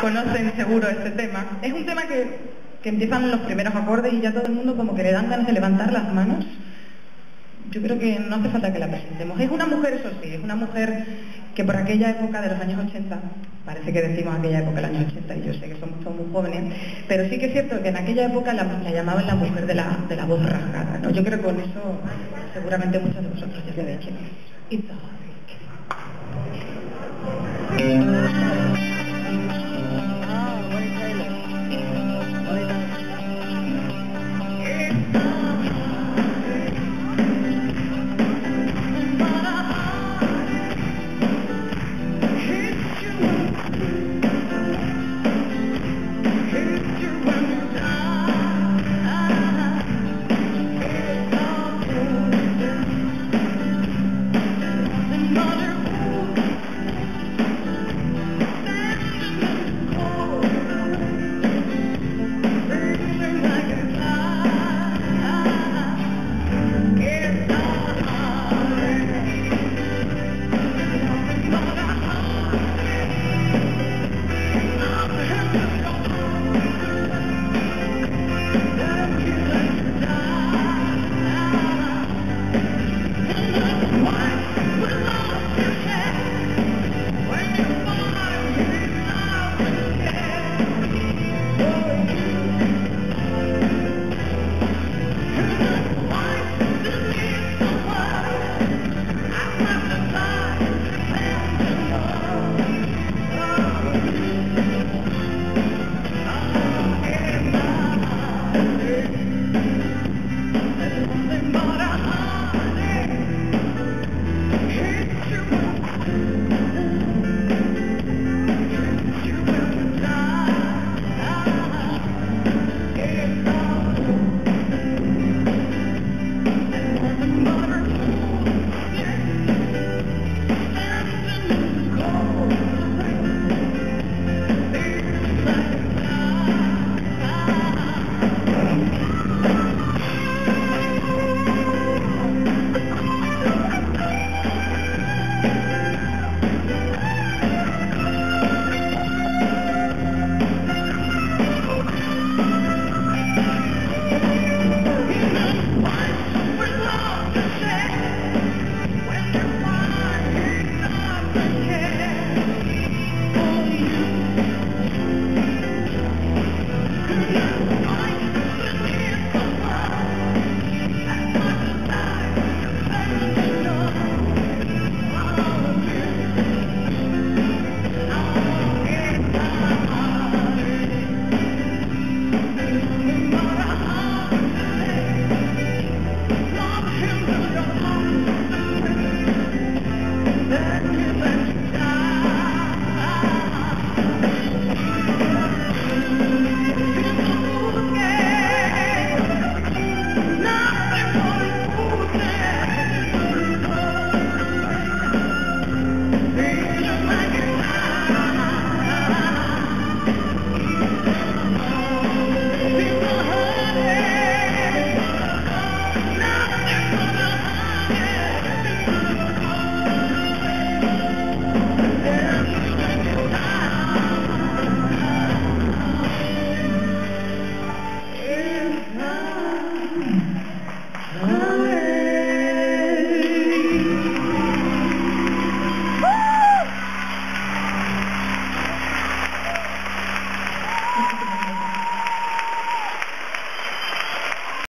conocen seguro este tema. Es un tema que, que empiezan los primeros acordes y ya todo el mundo como que le dan ganas de levantar las manos. Yo creo que no hace falta que la presentemos. Es una mujer, eso sí, es una mujer que por aquella época de los años 80, parece que decimos aquella época los años 80 y yo sé que somos todos muy jóvenes, pero sí que es cierto que en aquella época la, la llamaban la mujer de la, de la voz rasgada. ¿no? Yo creo que con eso seguramente muchos de vosotros ya sabéis quién es. Thank you.